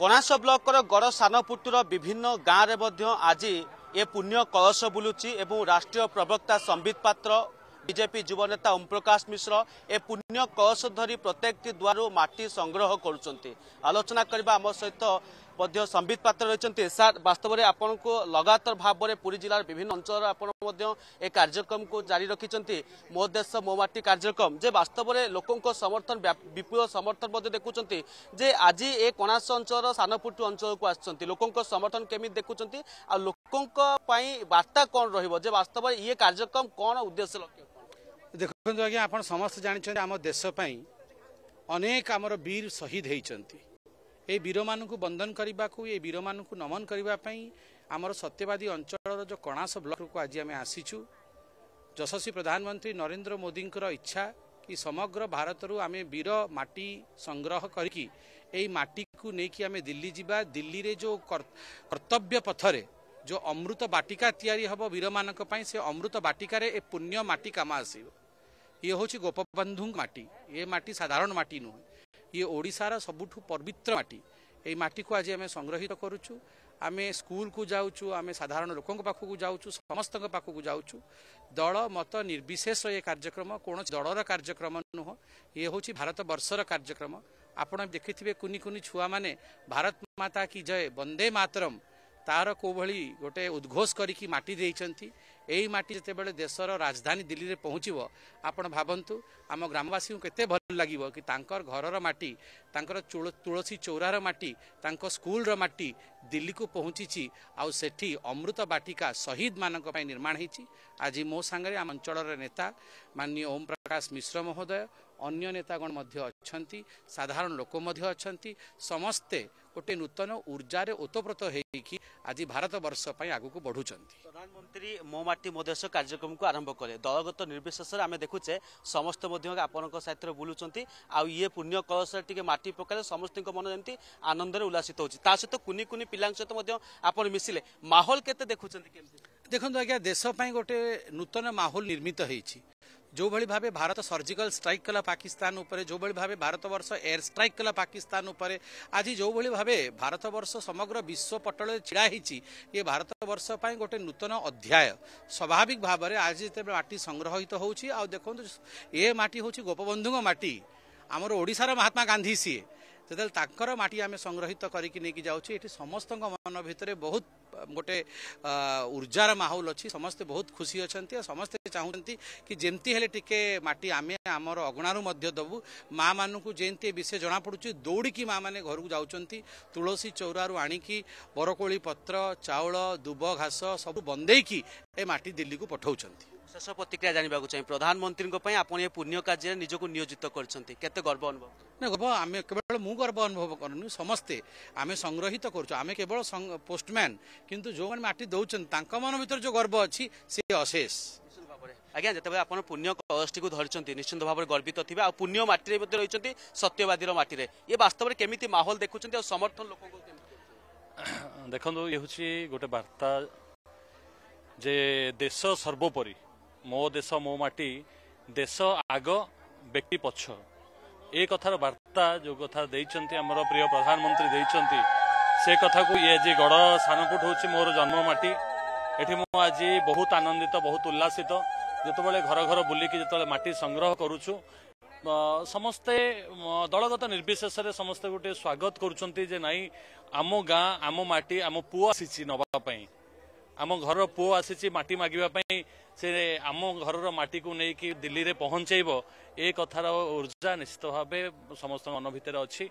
କଣାସ ବ୍ଲକର ଗଡ଼ ସାନପୁଟୁର ବିଭିନ୍ନ ଗାଁରେ ମଧ୍ୟ ଆଜି ଏ ପୁଣ୍ୟ କଳସ ବୁଲୁଛି ଏବଂ ରାଷ୍ଟ୍ରୀୟ ପ୍ରବକ୍ତା ସମ୍ବିତ ପାତ୍ର ବିଜେପି ଯୁବନେତା ଓମ୍ ପ୍ରକାଶ ମିଶ୍ର ଏ ପୁଣ୍ୟ କଳସ ଧରି ପ୍ରତ୍ୟେକଟି ଦୁଆରୁ ମାଟି ସଂଗ୍ରହ କରୁଛନ୍ତି। ଆଲୋଚନା କରିବା ଆମ ସହିତ ମଧ୍ୟ ସମ୍ବିତ ପାତ୍ର ରହିଛନ୍ତି। ସାର୍ ବାସ୍ତବରେ ଆପଣଙ୍କୁ ଲଗାତାର ଭାବରେ ପୁରୀ ଜିଲ୍ଲାର ବିଭିନ୍ନ ଅଞ୍ଚଳରେ ଆପଣ ମଧ୍ୟ ଏ କାର୍ଯ୍ୟକ୍ରମକୁ ଜାରି ରଖିଛନ୍ତି। ମୋ ଦେଶ ମୋ ମାଟି କାର୍ଯ୍ୟକ୍ରମ। ଯେ ବାସ୍ତବରେ ଲୋକଙ୍କ ସମର୍ଥନ ବିପୁଳ ସମର୍ଥନ ମଧ୍ୟ ଦେଖୁଛନ୍ତି ଯେ ଆଜି ଏ କଣାସ ଅଞ୍ଚଳର ସାନପୁଟୁ ଅଞ୍ଚଳକୁ ଆସିଛନ୍ତି। ଲୋକଙ୍କ ସମର୍ଥନ କେମିତି ଦେଖୁଛନ୍ତି? ଆଉ ଲୋକଙ୍କ ପାଇଁ ବାର୍ତ୍ତା କ'ଣ ରହିବ? ଯେ ବାସ୍ତବରେ ଇଏ କାର୍ଯ୍ୟକ୍ରମ କ'ଣ ଉଦ୍ଦେଶ୍ୟ ଲକ୍ଷ୍ୟ ଦେଖନ୍ତୁ ଆଜ୍ଞା ଆପଣ ସମସ୍ତେ ଜାଣିଛନ୍ତି ଆମ ଦେଶ ପାଇଁ ଅନେକ ଆମର ବୀର ଶହୀଦ ହେଇଛନ୍ତି। এই ବୀରମାନଙ୍କୁ ବନ୍ଦନ କରିବାକୁ ଏ ବୀରମାନଙ୍କୁ ନମନ କରିବା ପାଇଁ ଆମର ସତ୍ୟବାଦୀ ଅଞ୍ଚଳର ଯେଉଁ କଣାସ ବ୍ଲକକୁ ଆଜି ଆମେ ଆସିଛୁ। ଯଶସ୍ୱୀ ପ୍ରଧାନମନ୍ତ୍ରୀ ନରେନ୍ଦ୍ର ମୋଦିଙ୍କର ଇଚ୍ଛା କି ସମଗ୍ର ଭାରତରୁ ଆମେ ବୀର ମାଟି ସଂଗ୍ରହ କରିକି ଏଇ ମାଟିକୁ ନେଇକି ଆମେ ଦିଲ୍ଲୀ ଯିବା। ଦିଲ୍ଲୀରେ ଯେଉଁ କର- କର୍ତ୍ତବ୍ୟ ପଥରେ ଯେଉଁ ଅମୃତ ବାଟିକା ତିଆରି ହେବ ବୀରମାନଙ୍କ ପାଇଁ ସେ ଅମୃତ ବାଟିକାରେ ଏ ପୁଣ୍ୟ ମାଟି କାମ ଆସିବ। ଇଏ ହେଉଛି ଗୋପବନ୍ଧୁଙ୍କ ମାଟି। ଏ ମାଟି ସାଧାରଣ ମାଟି ନୁହେଁ। ଇଏ ଓଡ଼ିଶାର ସବୁଠୁ ପବିତ୍ର ମାଟି ଏଇ ମାଟିକୁ ଆଜି ଆମେ ସଂଗ୍ରହିତ କରୁଛୁ ଆମେ ସ୍କୁଲକୁ ଯାଉଛୁ ଆମେ ସାଧାରଣ ଲୋକଙ୍କ ପାଖକୁ ଯାଉଛୁ ସମସ୍ତଙ୍କ ପାଖକୁ ଯାଉଛୁ ଦଳ ମତ ନିର୍ବିଶେଷ ଏ କାର୍ଯ୍ୟକ୍ରମ କୌଣସି ଦଳର କାର୍ଯ୍ୟକ୍ରମ ନୁହଁ ଇଏ ହେଉଛି ଭାରତ ବର୍ଷର କାର୍ଯ୍ୟକ୍ରମ ଆପଣ ଦେଖିଥିବେ କୁନି କୁନି ଛୁଆମାନେ ଭାରତ ମାତା କି ଜୟ ବନ୍ଦେ ମାତରମ୍ ତାର କୋଉଭଳି ଗୋଟେ ଉଦ୍ଘୋଷ କରିକି ମାଟି ଦେଇଛନ୍ତି ଏଇ ମାଟି ଯେତେବେଳେ ଦେଶର ରାଜଧାନୀ ଦିଲ୍ଲୀରେ ପହଞ୍ଚିବ ଆପଣ ଭାବନ୍ତୁ ଆମ ଗ୍ରାମବାସୀଙ୍କୁ କେତେ ଭଲ ଲାଗିବ କି ତାଙ୍କର ଘରର ମାଟି ତାଙ୍କର ଚୁଳ- ତୁଳସୀ ଚଉରାର ମାଟି ତାଙ୍କ ସ୍କୁଲର ମାଟି ଦିଲ୍ଲୀକୁ ପହଞ୍ଚିଛି ଆଉ ସେଠି ଅମୃତ ବାଟିକା ଶହୀଦମାନଙ୍କ ପାଇଁ ନିର୍ମାଣ ହେଇଛି। ଆଜି ମୋ ସାଙ୍ଗରେ ଆମ ଅଞ୍ଚଳର ନେତା ମାନନୀୟ ଓମ୍ ପ୍ରକାଶ ମିଶ୍ର ମହୋଦୟ ଅନ୍ୟ ନେତାଗଣ ମଧ୍ୟ ଅଛନ୍ତି ସାଧାରଣ ଲୋକ ମଧ୍ୟ ଅଛନ୍ତି ସମସ୍ତେ ଗୋଟେ ନୂତନ ଉର୍ଜାରେ ଓତପ୍ରୋତ ହେଇକି ଆଜି ଭାରତ ବର୍ଷ ପାଇଁ ଆଗକୁ ବଢୁଛନ୍ତି। ପ୍ରଧାନମନ୍ତ୍ରୀ ମୋ ମାଟି ମୋ ଦେଶ କାର୍ଯ୍ୟକ୍ରମକୁ ଆରମ୍ଭ କଲେ। ଦଳଗତ ନିର୍ବିଶେଷରେ ଆମେ ଦେଖୁଛେ ସମସ୍ତେ ମଧ୍ୟ ଆପଣଙ୍କ ସାଥିରେ ବୁଲୁଛନ୍ତି। ଆଉ ଇଏ ପୁଣ୍ୟ କଳସରେ ଟିକେ ମାଟି ପକାଇଲେ ସମସ୍ତଙ୍କ ମନ ଯେମିତି ଆନନ୍ଦରେ ଉଲ୍ଲାସିତ ହେଉଛି। ତା ସହିତ କୁନି କୁନି ପିଲାଙ୍କ ସହିତ ମଧ୍ୟ ଆପଣ ମିଶିଲେ। ମାହୋଲ କେତେ ଦେଖୁଛନ୍ତି କେମିତି? ଦେଖନ୍ତୁ ଆଜ୍ଞା ଦେଶ ପାଇଁ ଗୋଟେ ନୂତନ ମାହୋଲ ନିର୍ମିତ ହେଇଛି। ଯେଉଁଭଳି ଭାବେ ଭାରତ ସର୍ଜିକାଲ ଷ୍ଟ୍ରାଇକ୍ କଲା ପାକିସ୍ତାନ ଉପରେ ଯେଉଁଭଳି ଭାବେ ଭାରତବର୍ଷ ଏୟାର ଷ୍ଟ୍ରାଇକ୍ କଲା ପାକିସ୍ତାନ ଉପରେ ଆଜି ଯେଉଁଭଳି ଭାବେ ଭାରତବର୍ଷ ସମଗ୍ର ବିଶ୍ୱ ପଟଳରେ ଛିଡ଼ା ହେଇଛି ଏ ଭାରତବର୍ଷ ପାଇଁ ଗୋଟେ ନୂତନ ଅଧ୍ୟାୟ। ସ୍ୱାଭାବିକ ଭାବରେ ଆଜି ଯେତେବେଳେ ମାଟି ସଂଗ୍ରହିତ ହେଉଛି ଆଉ ଦେଖନ୍ତୁ ଏ ମାଟି ହେଉଛି ଗୋପବନ୍ଧୁଙ୍କ ମାଟି ଆମର ଓଡ଼ିଶାର ମହାତ୍ମା ଗାନ୍ଧୀ ସିଏ। ଯେତେବେଳେ ତାଙ୍କର ମାଟି ଆମେ ସଂଗ୍ରହିତ କରିକି ନେଇକି ଯାଉଛୁ ଏଠି ସମସ୍ତଙ୍କ ମନ ଭିତରେ ବହୁତ ଗୋଟେ ଆ, ଉର୍ଜାର ମାହୋଲ ଅଛି। ସମସ୍ତେ ବହୁତ ଖୁସି ଅଛନ୍ତି ଆଉ ସମସ୍ତେ ଚାହୁଁଛନ୍ତି କି ଯେମିତି ହେଲେ ଟିକେ ମାଟି ଆମେ ଆମର ଅଗଣାରୁ ମଧ୍ୟ ଦେବୁ। ମା ମାନଙ୍କୁ ଯେମିତି ଏ ବିଷୟ ଜଣାପଡ଼ୁଛି ଦୌଡ଼ିକି ମା ମାନେ ଘରକୁ ଯାଉଛନ୍ତି। ତୁଳସୀ ଚଉରାରୁ ଆଣିକି ବରକୋଳି ପତ୍ର ଚାଉଳ ଦୁବ ଘାସ ସବୁ ବନ୍ଦେଇକି ଏ ମାଟି ଦିଲ୍ଲୀକୁ ପଠାଉଛନ୍ତି। ଶେଷ ପ୍ରତିକ୍ରିୟା ଜାଣିବାକୁ ଚାହିଁ ପ୍ରଧାନମନ୍ତ୍ରୀଙ୍କ ପାଇଁ ଆପଣ ଏ ପୁଣ୍ୟ କାର୍ଯ୍ୟରେ ନିଜକୁ ନିୟୋଜିତ କରିଛନ୍ତି କେତେ ଗର୍ବ ଅନୁଭବ ନା ଗର୍ବ ଆମେ କେବଳ ମୁଁ ଗର୍ବ ଅନୁଭବ କରୁନି ସମସ୍ତେ ଆମେ ସଂଗ୍ରହିତ କରୁଛୁ ଆମେ କେବଳ ପୋଷ୍ଟମ୍ୟାନ୍ କିନ୍ତୁ ଯେଉଁମାନେ ମାଟି ଦେଉଛନ୍ତି ତାଙ୍କ ମନ ଭିତରେ ଯେଉଁ ଗର୍ବ ଅଛି ସେ ଅଶେଷ ନିଶ୍ଚିତ ଭାବରେ ଆଜ୍ଞା ଯେତେବେଳେ ଆପଣ ପୁଣ୍ୟ କଳସଟିକୁ ଧରିଛନ୍ତି ନିଶ୍ଚିତ ଭାବରେ ଗର୍ବିତ ଥିବେ ଆଉ ପୁଣ୍ୟ ମାଟିରେ ମଧ୍ୟ ରହିଛନ୍ତି ସତ୍ୟବାଦୀର ମାଟିରେ ଏ ବାସ୍ତବରେ କେମିତି ମାହୋଲ ଦେଖୁଛନ୍ତି ଆଉ ସମର୍ଥନ ଲୋକଙ୍କୁ କେମିତି ଦେଖନ୍ତୁ ଇଏ ହେଉଛି ଗୋଟେ ବାର୍ତ୍ତା ଯେ ଦେଶ ସର୍ବୋପରି ମୋ ଦେଶ ମୋ ମାଟି ଦେଶ ଆଗ ବ୍ୟକ୍ତି ପଛ। ଏ କଥାର ବାର୍ତ୍ତା ଯେଉଁ କଥା ଦେଇଛନ୍ତି ଆମର ପ୍ରିୟ ପ୍ରଧାନମନ୍ତ୍ରୀ ଦେଇଛନ୍ତି ସେ କଥାକୁ ଇଏ ଆଜି ଗଡ଼ ସାନପୁଟ ହେଉଛି ମୋର ଜନ୍ମ ମାଟି। ଏଠି ମୁଁ ଆଜି ବହୁତ ଆନନ୍ଦିତ ବହୁତ ଉଲ୍ଲାସିତ। ଯେତେବେଳେ ଘର ଘର ବୁଲିକି ଯେତେବେଳେ ମାଟି ସଂଗ୍ରହ କରୁଛୁ ସମସ୍ତେ ଦଳଗତ ନିର୍ବିଶେଷରେ ସମସ୍ତେ ଗୋଟେ ସ୍ୱାଗତ କରୁଛନ୍ତି ଯେ ନାଇଁ ଆମ ଗାଁ ଆମ ମାଟି ଆମ ପୁଅ ଆସିଛି ନବା ପାଇଁ। ଆମ ଘରର ପୁଅ ଆସିଛି ମାଟି ମାଗିବା ପାଇଁ ସେ ଆମ ଘରର ମାଟିକୁ ନେଇକି ଦିଲ୍ଲୀରେ ପହଞ୍ଚେଇବ ଏ କଥାର ଉର୍ଜା ନିଶ୍ଚିତ ଭାବେ ସମସ୍ତଙ୍କ ମନ ଭିତରେ ଅଛି।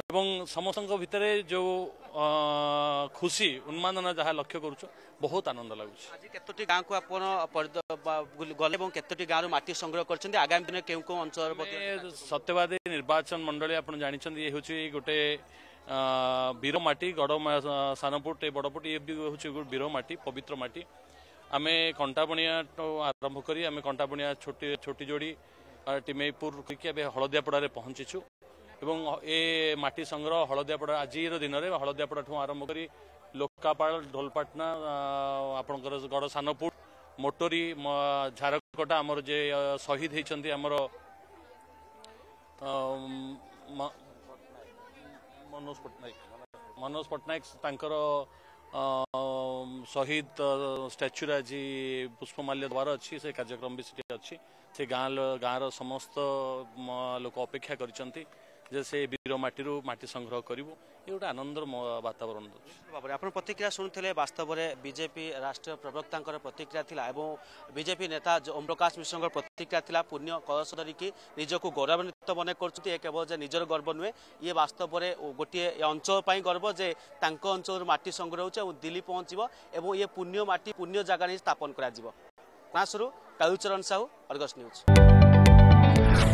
ଏବଂ ସମସ୍ତଙ୍କ ଭିତରେ ଯେଉଁ ଅ, ଖୁସି ଉନ୍ମାଦନା ଯାହା ଲକ୍ଷ୍ୟ କରୁଛୁ ବହୁତ ଆନନ୍ଦ ଲାଗୁଛି। ଆଜି କେତୋଟି ଗାଁକୁ ଆପଣ ପରିଦ- ବା- ବୁଲି- ଗଲେ ଏବଂ କେତୋଟି ଗାଁରୁ ମାଟି ସଂଗ୍ରହ କରିଛନ୍ତି? ଆଗାମୀ ଦିନରେ କେଉଁ କେଉଁ ଅଞ୍ଚଳରେ ମଧ୍ୟ ଏ ସତ୍ୟବାଦୀ ନିର୍ବାଚନ ମଣ୍ଡଳୀ ଆପଣ ଜାଣିଛନ୍ତି ଇଏ ହେଉଛି ଗୋଟେ ଅ, ବୀର ମାଟି ଗଡ଼ ମା- ସାନପୁଟ ଏ ବଡ଼ପୁଟ ଇଏ ବି ହେଉଛି ଗୋଟେ ବୀର ମାଟି ପବିତ୍ର ମାଟି ଆମେ କଣ୍ଟାବଣିଆଠୁ ଆରମ୍ଭ କରି ଆମେ କଣ୍ଟାବଣିଆ ଛୋଟି ଛୋଟି ଯୋଡ଼ି ଆ, ଟିମେଇପୁର କରିକି ଏବେ ହଳଦିଆପଡ଼ାରେ ପହଞ୍ଚିଛୁ ଏବଂ ଏ ମାଟି ସଂଗ୍ରହ ହଳଦିଆପଡ଼ା ଆଜିର ଦିନରେ ହଳଦିଆପଡ଼ାଠୁ ଆରମ୍ଭ କରି ଲୋକାପାଳ ଢୋଲପାଟନା ଆ, ଆପଣଙ୍କର ଗଡ଼ ସାନପୁଟ ମୋଟୋରି ମ- ଝାରକଟା ଆମର ଯେ ଅ, ଶହୀଦ ହେଇଛନ୍ତି ଆମର ଅ, ମ- ମନୋଜ ପଟ୍ଟନାୟକ ମନୋଜ ପଟ୍ଟନାୟକ ତାଙ୍କର ଶହୀଦ ଷ୍ଟାଚ୍ୟୁରେ ଆଜି ପୁଷ୍ପମାଲ୍ୟ ଦେବାର ଅଛି ସେ କାର୍ଯ୍ୟକ୍ରମ ବି ସେଠି ଅଛି ସେ ଗାଁ ଗାଁର ସମସ୍ତ ଲୋକ ଅପେକ୍ଷା କରିଛନ୍ତି ଯେ ସେ ବୀର ମାଟିରୁ ମାଟି ସଂଗ୍ରହ କରିବୁ ଏ ଗୋଟେ ଆନନ୍ଦର ମ- ବାତାବରଣ ଅଛି ଭାବରେ ଆପଣ ପ୍ରତିକ୍ରିୟା ଶୁଣୁଥିଲେ ବାସ୍ତବରେ ବିଜେପି ରାଷ୍ଟ୍ରୀୟ ପ୍ରବକ୍ତାଙ୍କର ପ୍ରତିକ୍ରିୟା ଥିଲା ଏବଂ ବିଜେପି ନେତା ଜ- ଓମ୍ ପ୍ରକାଶ ମିଶ୍ରଙ୍କର ପ୍ରତିକ୍ରିୟା ଥିଲା ପୁଣ୍ୟ କଳସ ଧରିକି ନିଜକୁ ଗୌରବାନ୍ୱିତ ମନେ କରୁଛନ୍ତି ଏ କେବଳ ଯେ ନିଜର ଗର୍ବ ନୁହେଁ ଇଏ ବାସ୍ତବରେ ଗୋଟିଏ ଏ ଅଞ୍ଚଳ ପାଇଁ ଗର୍ବ ଯେ ତାଙ୍କ ଅଞ୍ଚଳରୁ ମାଟି ସଂଗ୍ରହ ହେଉଛି ଏବଂ ଦିଲ୍ଲୀ ପହଞ୍ଚିବ ଏବଂ ଇଏ ପୁଣ୍ୟ ମାଟି ପୁଣ୍ୟ ଜାଗାରେ ହିଁ ସ୍ଥାପନ କରାଯିବ। କାଶରୁ କାଳୁଚରଣ ସାହୁ ଅର୍ଗସ୍ ନ୍ୟୁଜ୍।